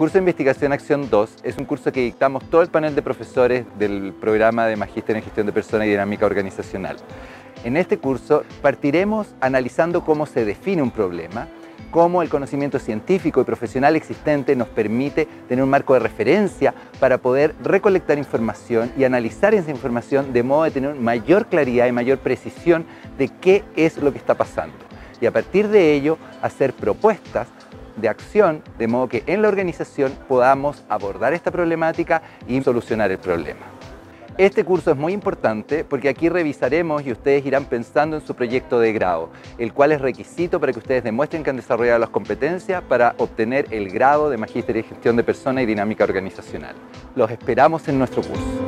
Curso de Investigación Acción 2 es un curso que dictamos todo el panel de profesores del programa de Magíster en Gestión de Personas y Dinámica Organizacional. En este curso partiremos analizando cómo se define un problema, cómo el conocimiento científico y profesional existente nos permite tener un marco de referencia para poder recolectar información y analizar esa información de modo de tener mayor claridad y mayor precisión de qué es lo que está pasando. Y a partir de ello hacer propuestas de acción, de modo que en la organización podamos abordar esta problemática y solucionar el problema. Este curso es muy importante porque aquí revisaremos y ustedes irán pensando en su proyecto de grado, el cual es requisito para que ustedes demuestren que han desarrollado las competencias para obtener el grado de Magíster en Gestión de Personas y Dinámica Organizacional. Los esperamos en nuestro curso.